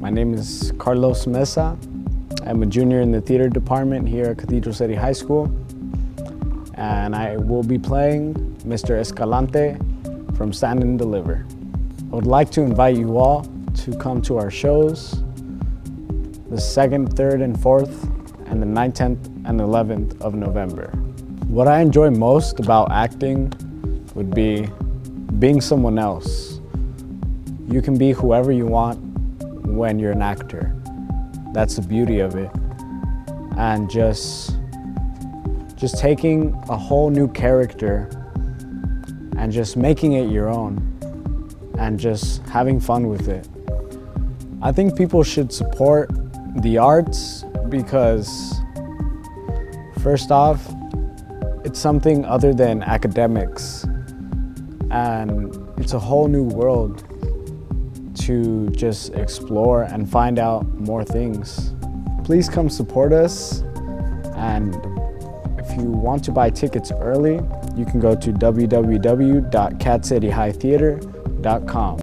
My name is Carlos Mesa. I'm a junior in the theater department here at Cathedral City High School. And I will be playing Mr. Escalante from Stand and Deliver. I would like to invite you all to come to our shows the 2nd, 3rd, and 4th, and the 9th, 10th, and 11th of November. What I enjoy most about acting would be being someone else. You can be whoever you want when you're an actor. That's the beauty of it. And just, just taking a whole new character and just making it your own and just having fun with it. I think people should support the arts because first off, it's something other than academics and it's a whole new world to just explore and find out more things. Please come support us and if you want to buy tickets early, you can go to www.catcityhightheater.com.